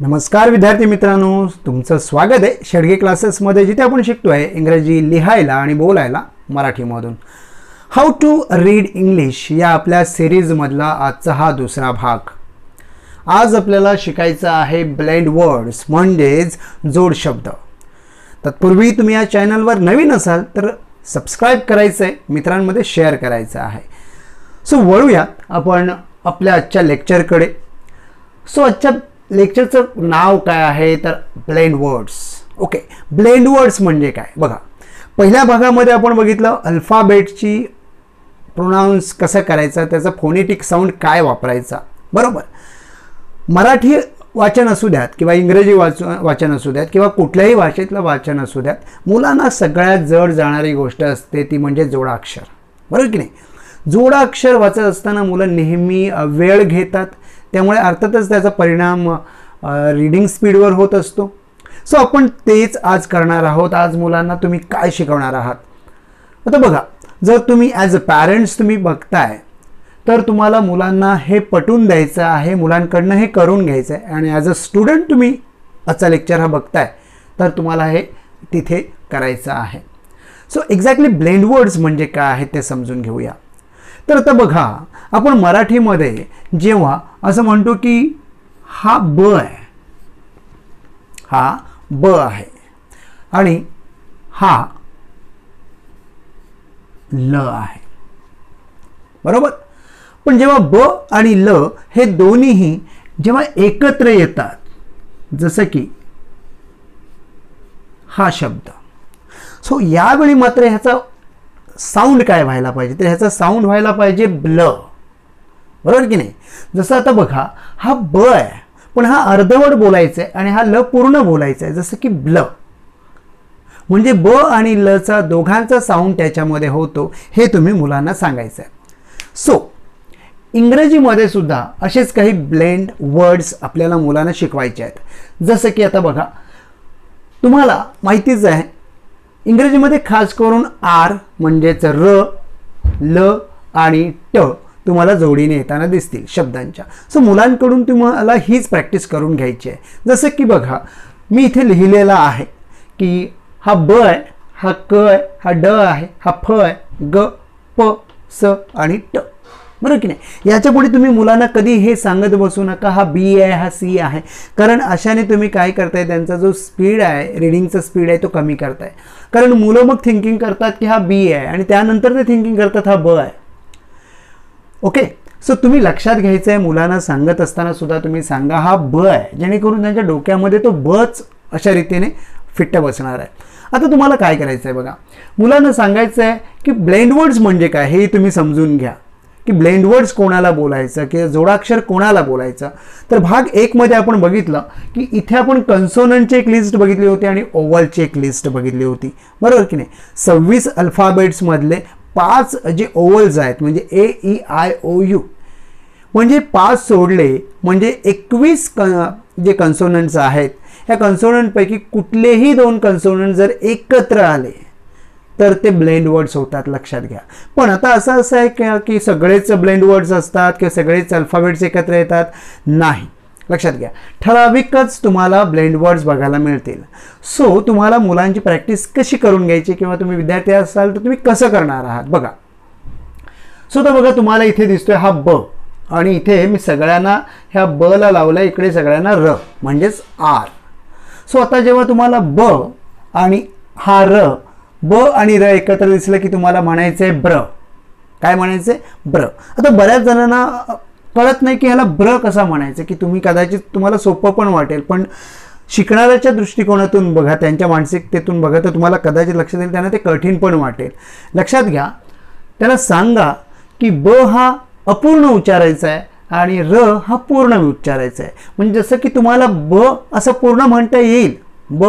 नमस्कार विद्यार्थी मित्रांनो तुमचं स्वागत आहे शेडगे क्लासेसमध्ये जिथे आपण शिकतो आहे इंग्रजी लिहायला आणि बोलायला मराठीमधून. हाऊ टू रीड इंग्लिश या आपल्या सिरीजमधला आजचा हा दुसरा भाग. आज आपल्याला शिकायचं आहे ब्लेंड वर्ड्स म्हणजेच जोड शब्द. तत्पूर्वी तुम्ही या चॅनलवर नवीन असाल तर सबस्क्राईब करायचं आहे मित्रांमध्ये शेअर करायचं आहे. सो वळूयात आपण आपल्या आजच्या लेक्चरकडे सो आजच्या लेक्चरचं नाव काय आहे? तर blend words. Okay blend words म्हणजे काय? बघा. पहिल्या भागामध्ये आपण बघितलं अल्फाबेटची प्रोनाऊन्स कसं करायचं त्याचा फोनेटिक साऊंड काय वापरायचा? बरोबर. मराठी वाचन असू द्यात किंवा इंग्रजी वाच वाचन असू द्यात किंवा कुठल्याही भाषेतलं वाचन असू द्यात मुलांना सगळ्यात जड जाणारी गोष्ट असते ती म्हणजे जोडाक्षर. बरोबर की नाही? जोडाक्षर वाचत असताना मुलं नेहमी वेळ घेतात त्यामुळे अर्थातच त्याचा परिणाम रीडिंग स्पीडवर होत असतो. सो आपण तेच आज करणार आहोत. आज मुलांना तुम्ही काय शिकवणार आहात? आता बघा जर तुम्ही ॲज अ पॅरेंट्स तुम्ही बघताय तर तुम्हाला मुलांना हे पटवून द्यायचं आहे मुलांकडनं हे करून घ्यायचं आहे. आणि ॲज अ स्टुडंट तुम्ही आजचा लेक्चर हा बघताय तर तुम्हाला हे तिथे करायचं आहे. सो एक्झॅक्टली ब्लेंड वर्ड्स म्हणजे काय आहे ते समजून घेऊया. तर आता बघा आपण मराठीमध्ये जेव्हा असं म्हणतो की हा ब आहे हा ब आहे आणि हा ल आहे. बरोबर? पण जेव्हा ब आणि ल हे दोन्हीही जेव्हा एकत्र येतात जसं की हा शब्द. सो यावेळी मात्र ह्याचा साऊंड काय व्हायला पाहिजे? तर ह्याचा साऊंड व्हायला पाहिजे ब्ल बरोबर की नाही? जसं आता बघा हा ब आहे पण हा अर्धवट बोलायचं आहे आणि हा ल पूर्ण बोलायचं आहे जसं की ब्ल म्हणजे ब आणि लचा दोघांचा साऊंड त्याच्यामध्ये होतो हे तुम्ही मुलांना सांगायचं आहे. सो इंग्रजीमध्ये सुद्धा असेच काही ब्लेंड वर्ड्स आपल्याला मुलांना शिकवायचे आहेत. जसं की आता बघा तुम्हाला माहितीच आहे इंग्रजीमध्ये खास करून आर म्हणजेच र ल आणि ट तुम्हाला जोडीने येताना दिसतील शब्दांच्या. सो मुलांकडून तुम्हाला हीच प्रॅक्टिस करून घ्यायची आहे. जसं की बघा मी इथे लिहिलेला आहे की हा ब आहे हा क आहे हा ड आहे हा फ आहे ग प स आणि ट. बरोबर की नाही? याच्यापुढे तुम्ही मुलांना कधी हे सांगत बसू नका हा बी आहे हा सी आहे. कारण अशाने तुम्ही काय करताय? त्यांचा जो स्पीड आहे रिडिंगचा स्पीड आहे तो कमी करताय. कारण मुलं मग थिंकिंग करतात की हा बी आहे आणि त्यानंतर ते थिंकिंग करतात हा ब आहे. ओके सो तुम्ही लक्षात घ्यायचं आहे मुलांना सांगत असताना सुद्धा तुम्ही सांगा हा ब आहे. जेणेकरून त्यांच्या डोक्यामध्ये तो बच अशा रीतीने फिट्ट बसणार आहे. आता तुम्हाला काय करायचं आहे बघा? मुलांना सांगायचं आहे की ब्लेंड वर्ड्स म्हणजे काय? हे तुम्ही समजून घ्या. की ब्लेंड वर्ड्स कोणाला बोलायचं किंवा जोडाक्षर कोणाला बोलायचं. तर भाग एकमध्ये आपण बघितलं की इथे आपण कन्सोनंटची एक लिस्ट बघितली होती आणि ओवलची एक लिस्ट बघितली होती. बरोबर की नाही? सव्वीस अल्फाबेट्समधले पाच जे ओवल्स आहेत म्हणजे A E I O U म्हणजे पाच सोडले म्हणजे एकवीस क जे कन्सोनंट्स आहेत ह्या कन्सोनंटपैकी कुठलेही दोन कन्सोनंट जर एकत्र आले तर ते ब्लेंड वर्ड्स होतात लक्षात घ्या. पण आता असं असं आहे की की सगळेच ब्लेंड वर्ड्स असतात किंवा सगळेच अल्फाबेट्स एकत्र येतात? नाही. लक्षात घ्या. ठराविकच तुम्हाला ब्लेंड वर्ड्स बघायला मिळतील. सो तुम्हाला मुलांची प्रॅक्टिस कशी करून घ्यायची किंवा तुम्ही विद्यार्थी असाल तर तुम्ही कसं करणार आहात? बघा. सो तर बघा तुम्हाला इथे दिसतोय हा ब. आणि इथे मी सगळ्यांना ह्या ब ला लावलं इकडे सगळ्यांना र म्हणजेच आर. सो आता जेव्हा तुम्हाला ब आणि हा र ब आणि र एकत्र दिसलं की तुम्हाला म्हणायचं आहे ब्र. काय म्हणायचं आहे ब्र. आता बऱ्याच जणांना कळत नाही की ह्याला ब्र कसा म्हणायचं की तुम्ही कदाचित तुम्हाला सोपं पण वाटेल पण शिकणाऱ्याच्या दृष्टिकोनातून बघा त्यांच्या मानसिकतेतून बघा तर तुम्हाला कदाचित लक्षात येईल त्यांना ते कठीण पण वाटेल. लक्षात घ्या त्याला सांगा की ब हा अपूर्ण उच्चारायचा आहे आणि र हा पूर्ण उच्चारायचा आहे. म्हणजे जसं की तुम्हाला ब असं पूर्ण म्हणता येईल. ब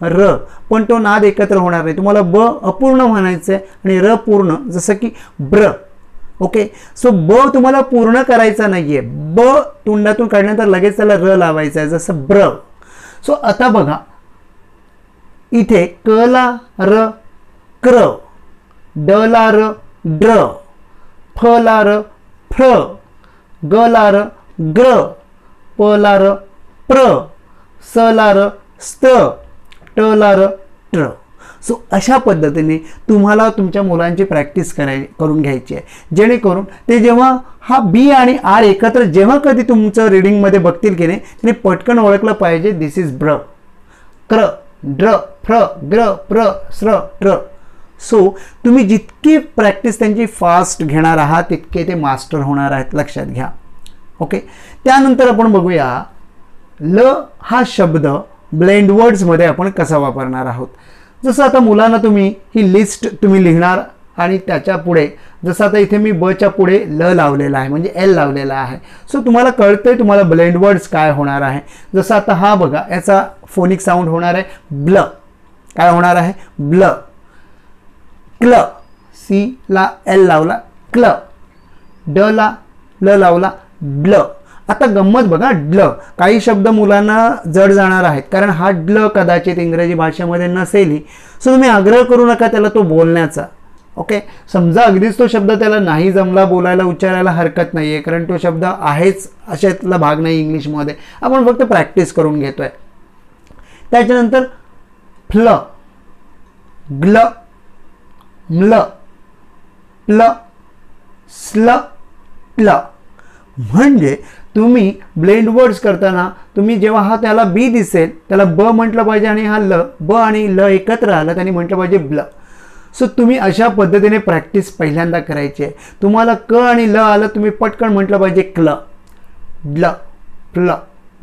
र. पण तो नाद एकत्र होणार नाही. तुम्हाला ब अपूर्ण म्हणायचं आहे आणि र पूर्ण. जसं की ब्र. ओके सो ब तुम्हाला पूर्ण करायचा नाही आहे ब तोंडातून काढल्यानंतर लगेच त्याला र लावायचं आहे जसं ब्र. सो आता बघा. इथे क ला र क्र ड ला र ड्र फ ला र फ्र ग ला र ग्र प ला र प्र. स ला र स्त. ट ट्र सो अशा पद्धतीने तुम्हाला तुमच्या मुलांची प्रॅक्टिस कराय करून घ्यायची आहे. जेणेकरून ते जेव्हा हा बी आणि आर एकत्र जेव्हा कधी तुमचं रिडिंगमध्ये बघतील की नाही त्यांनी पटकन ओळखलं पाहिजे दिस इज ब्र. क्र ड्र फ्र ग्र प्र स्र ट्र सो तुम्ही जितकी प्रॅक्टिस त्यांची फास्ट घेणार आहात तितके ते मास्टर होणार आहेत लक्षात घ्या. ओके त्यानंतर आपण बघूया ल हा शब्द ब्लेंड वर्ड्समध्ये आपण कसा वापरणार आहोत. जसं आता मुलांना तुम्ही ही लिस्ट तुम्ही लिहिणार आणि त्याच्या पुढे जसं आता इथे मी बच्या पुढे ल लावलेला आहे म्हणजे एल लावलेला आहे. सो तुम्हाला कळतंय तुम्हाला ब्लेंड वर्ड्स काय होणार आहे. जसं आता हा बघा याचा फोनिक साऊंड होणार आहे ब्ल. काय होणार आहे? ब्ल. क्ल. सी ला एल लावला क्ल. ड ला ल लावला ब्ल. आता गंमत बघा ड्ल काही शब्द मुलांना जड जाणार आहेत कारण हा डल कदाचित इंग्रजी भाषेमध्ये नसेलही सो तुम्ही आग्रह करू नका त्याला तो बोलण्याचा. ओके? समजा अगदीच तो शब्द त्याला नाही जमला बोलायला उच्चारायला हरकत नाही आहे कारण तो शब्द आहेच अशातला भाग नाही इंग्लिशमध्ये. आपण फक्त प्रॅक्टिस करून घेतो आहे त्याच्यानंतर फ्ल. ग्ल. म्ल. प्ल. स्ल. प्ल. म्हणजे तुम्ही ब्लेंड वर्ड्स करताना तुम्ही जेव्हा हा त्याला बी दिसेल त्याला ब म्हटलं पाहिजे आणि हा ल ब आणि ल एकत्र आलं त्याने म्हटलं पाहिजे ब्ल. सो तुम्ही अशा पद्धतीने प्रॅक्टिस पहिल्यांदा करायची आहे. तुम्हाला क आणि ल आलं तुम्ही पटकन म्हटलं पाहिजे क्ल. ब्ल प्ल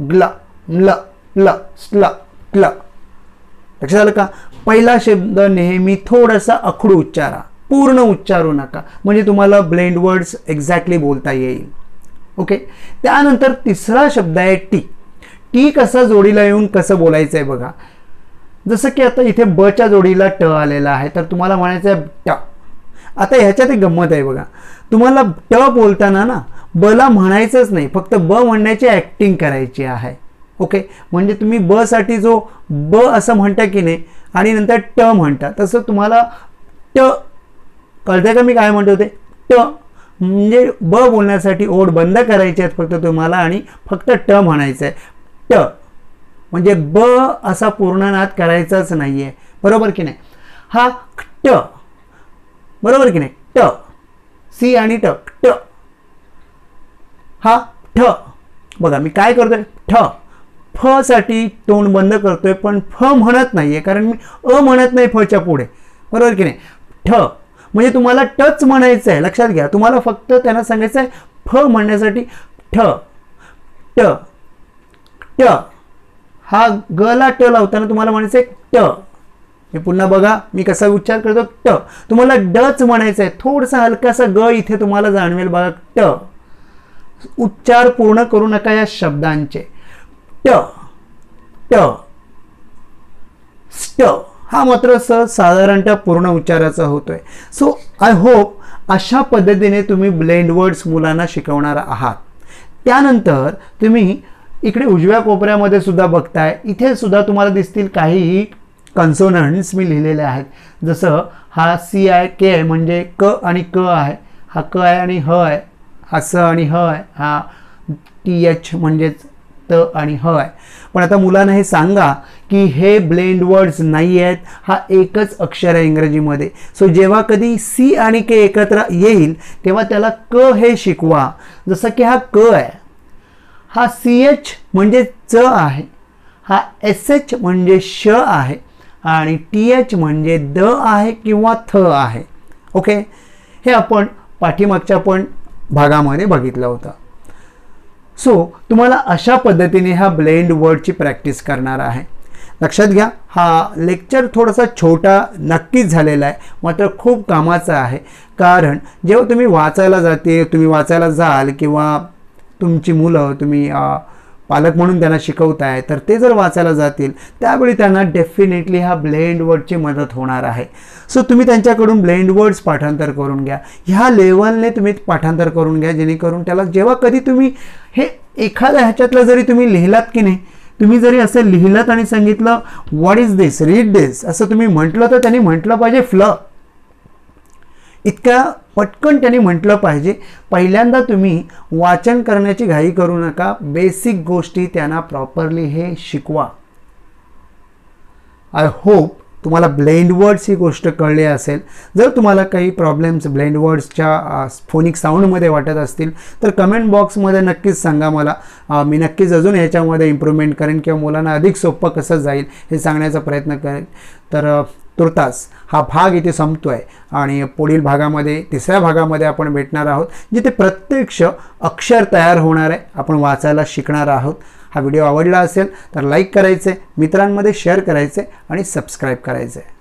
ग्ल म्ल प्ल स्ल क्ल. लक्षात आलं का? पहिला शब्द नेहमी थोडासा अखडू उच्चारा. पूर्ण उच्चारू नका. म्हणजे तुम्हाला ब्लेंड वर्ड्स एक्झॅक्टली बोलता येईल. ओके? त्यानंतर तिसरा शब्द आहे टी. टी कसा जोडीला येऊन कसं बोलायचं आहे बघा. जसं की आता इथे बच्या जोडीला ट आलेला आहे तर तुम्हाला म्हणायचं आहे ट. आता ह्याच्यात एक गंमत आहे बघा. तुम्हाला ट बोलताना ना बला म्हणायचंच नाही फक्त ब म्हणण्याची ॲक्टिंग करायची आहे. ओके? म्हणजे तुम्ही बसाठी जो ब असं म्हणता की नाही आणि नंतर ट म्हणता तसं तुम्हाला ट. कळतंय का मी काय म्हणतो ते ट. म्हणजे ब बोलण्यासाठी ओढ बंद करायची आहेत फक्त तुम्हाला आणि फक्त ट म्हणायचं आहे ट म्हणजे ब असा पूर्णनाद करायचाच नाही आहे बरोबर की नाही? हा ट. बरोबर की नाही? ट. सी आणि ट. ट. हा ठ. बघा मी काय करतोय? ठ. फ साठी तोंड बंद करतोय पण फ म्हणत नाहीये कारण मी अ म्हणत नाही फच्या पुढे. बरोबर की नाही? ठ. म्हणजे तुम्हाला टच म्हणायचं आहे. लक्षात घ्या. तुम्हाला फक्त त्यांना सांगायचं आहे फ म्हणण्यासाठी ठ. ट. ट. हा गला ट लावताना तुम्हाला म्हणायचं आहे ट. हे पुन्हा बघा मी कसा उच्चार करतो? ट. तुम्हाला डच म्हणायचं आहे. थोडसा हलकासा ग इथे तुम्हाला जाणवेल बघा ट. उच्चार पूर्ण करू नका या शब्दांचे. ट. ट. स्ट. हा मात्र स साधारणतः पूर्ण उच्चाराचा होतोय. सो आय होप अशा पद्धतीने तुम्ही ब्लेंड वर्ड्स मुलांना शिकवणार आहात. त्यानंतर तुम्ही इकडे उजव्या कोपऱ्यामध्ये सुद्धा बघताय. इथे सुद्धा तुम्हाला दिसतील काही कन्सोनंट्स मी लिहिलेले आहेत. जसं हा सी आय के आहे म्हणजे क आणि क आहे. हा क आहे आणि ह आहे. हा स आणि ह आहे. हा टी एच म्हणजेच त आणि ह आहे पण आता मुलांना हे सांगा की हे ब्लेंड वर्ड्स नाही आहेत हा एकच अक्षर आहे इंग्रजीमध्ये. सो जेव्हा कधी सी आणि के एकत्र येईल तेव्हा त्याला क हे शिकवा. जसं की हा क आहे. हा सी एच म्हणजे च आहे. हा एस एच म्हणजे श आहे. आणि टी एच म्हणजे द आहे किंवा थ आहे. ओके हे आपण पाठीमागच्या पण भागामध्ये बघितलं होतं. सो तुम्हाला अशा पद्धतीने ह्या ब्लेंड वर्डची प्रॅक्टिस करणार आहे. लक्षात घ्या हा लेक्चर थोडासा छोटा नक्कीच झालेला आहे मात्र खूप कामाचा आहे. कारण जेव्हा तुम्ही वाचायला जाते तुम्ही वाचायला जाल किंवा तुमची मुलं तुम्ही पालक म्हणून त्यांना शिकवताय तर ते जर वाचायला जातील त्यावेळी त्यांना डेफिनेटली ह्या ब्लेंड वर्डची मदत होणार आहे. सो तुम्ही त्यांच्याकडून ब्लेंड वर्ड्स पाठांतर करून घ्या. ह्या लेवलने तुम्ही पाठांतर करून घ्या जेणेकरून त्याला जेव्हा कधी तुम्ही हे एखाद्या ह्याच्यातलं जरी तुम्ही लिहिलात की नाही तुम्ही जरी असं लिहिलं आणि सांगितलं what is this read this असं तुम्ही म्हटलं तर त्यांनी म्हटलं पाहिजे फ्ल इतक्या पटकन त्यांनी म्हटलं पाहिजे. पहिल्यांदा तुम्ही वाचन करण्याची घाई करू नका. बेसिक गोष्टी त्यांना प्रॉपरली हे शिकवा. आय होप तुम्हाला ब्लेंड वर्ड्स ही गोष्ट कळली असेल. जर तुम्हाला काही प्रॉब्लेम्स ब्लेंड वर्ड्सच्या फोनिक साऊंडमध्ये वाटत असतील तर कमेंट बॉक्समध्ये नक्कीच सांगा मला. मी नक्कीच अजून ह्याच्यामध्ये इम्प्रूव्हमेंट करेन किंवा मुलांना अधिक सोपं कसं जाईल हे सांगण्याचा प्रयत्न करेन. तर तुर्तास. हा भाग इथे संपतो आहे आणि पुढील भागामध्ये तिसऱ्या भागामध्ये आपण भेटणार आहोत जिथे प्रत्यक्ष अक्षर तयार होणार आहे. आपण वाचायला शिकणार आहोत. हा व्हिडिओ आवडला असेल तर लाईक करायचे मित्रांमध्ये शेअर करायचे आणि सबस्क्राईब करायचे.